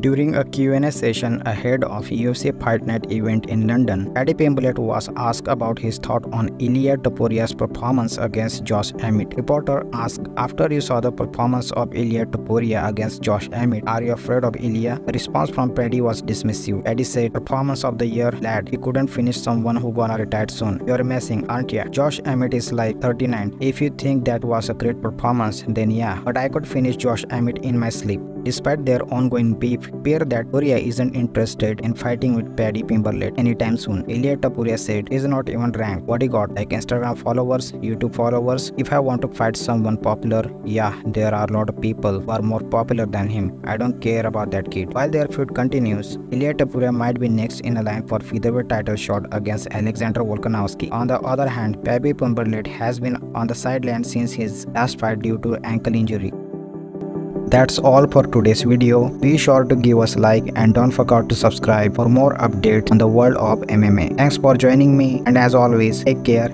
During a Q&A session ahead of UFC Fight Night event in London, Paddy Pimblett was asked about his thought on Ilia Topuria's performance against Josh Emmett. Reporter asked, after you saw the performance of Ilia Topuria against Josh Emmett, are you afraid of Ilia? The response from Paddy was dismissive. Paddy said, performance of the year, lad. He couldn't finish someone who gonna retire soon. You're messing, aren't ya? Josh Emmett is like 39. If you think that was a great performance, then yeah. But I could finish Josh Emmett in my sleep. Despite their ongoing beef, appear that Topuria isn't interested in fighting with Paddy Pimblett anytime soon. Ilia Topuria said, he's not even ranked. What he got? Like Instagram followers, YouTube followers? If I want to fight someone popular, yeah, there are a lot of people who are more popular than him. I don't care about that kid. While their feud continues, Ilia Topuria might be next in a line for featherweight title shot against Alexander Volkanovski. On the other hand, Paddy Pimblett has been on the sideline since his last fight due to ankle injury. That's all for today's video. Be sure to give us a like and don't forget to subscribe for more updates on the world of MMA. Thanks for joining me and as always, take care